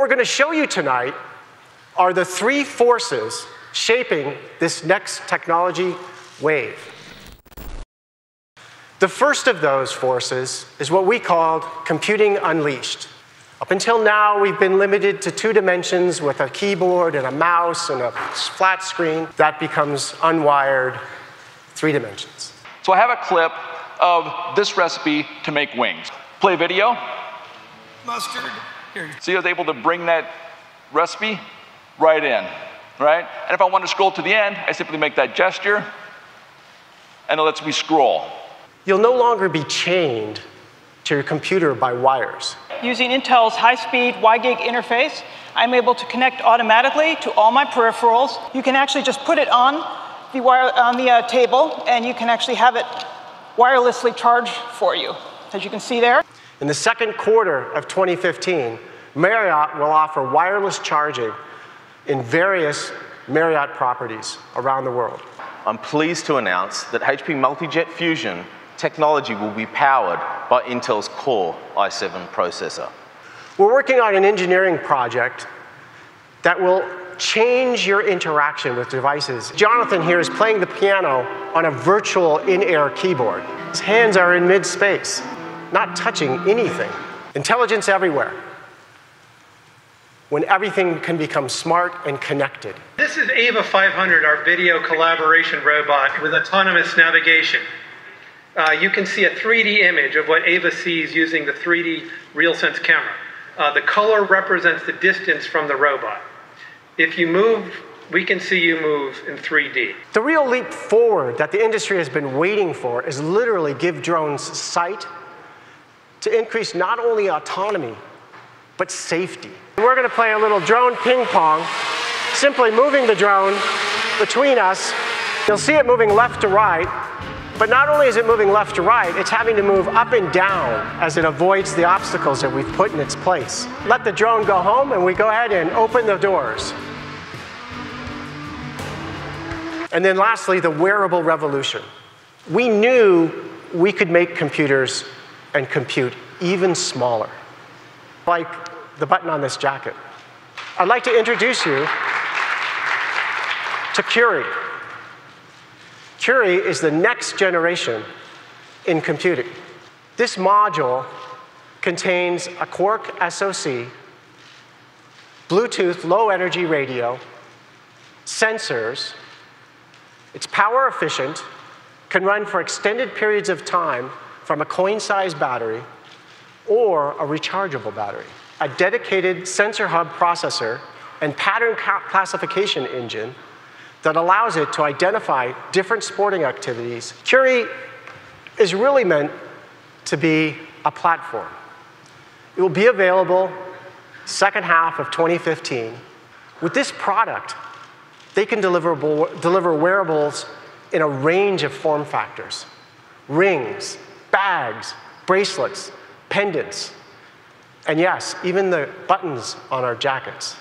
What we're going to show you tonight are the three forces shaping this next technology wave. The first of those forces is what we called computing unleashed. Up until now, we've been limited to two dimensions with a keyboard and a mouse and a flat screen. That becomes unwired three dimensions. So I have a clip of this recipe to make wings. Play video. Mustard. Here. See, I was able to bring that recipe right in, right? And if I want to scroll to the end, I simply make that gesture, and it lets me scroll. You'll no longer be chained to your computer by wires. Using Intel's high-speed WiGig interface, I'm able to connect automatically to all my peripherals. You can actually just put it on the, wire, on the uh, table, and you can actually have it wirelessly charge for you, as you can see there. In the second quarter of 2015, Marriott will offer wireless charging in various Marriott properties around the world. I'm pleased to announce that HP Multijet Fusion technology will be powered by Intel's Core i7 processor. We're working on an engineering project that will change your interaction with devices. Jonathan here is playing the piano on a virtual in-air keyboard. His hands are in mid-space, not touching anything. Intelligence everywhere. When everything can become smart and connected. This is Ava 500, our video collaboration robot with autonomous navigation uh, you can see a 3D image of what Ava sees using the 3D RealSense camera. Uh, the color represents the distance from the robot. If you move, we can see you move in 3D. The real leap forward that the industry has been waiting for is literally give drones sight to increase not only autonomy, but safety. We're going to play a little drone ping pong, simply moving the drone between us. You'll see it moving left to right, but not only is it moving left to right, it's having to move up and down as it avoids the obstacles that we've put in its place. Let the drone go home and we go ahead and open the doors. And then lastly, the wearable revolution. We knew we could make computers and compute even smaller, like the button on this jacket. I'd like to introduce you to Curie. Curie is the next generation in computing. This module contains a Quark SoC, Bluetooth low energy radio, sensors. It's power efficient, can run for extended periods of time from a coin-sized battery or a rechargeable battery. A dedicated sensor hub processor and pattern classification engine that allows it to identify different sporting activities. Curie is really meant to be a platform. It will be available second half of 2015. With this product, they can deliver, deliver wearables in a range of form factors. Rings, bags, bracelets, pendants, and yes, even the buttons on our jackets.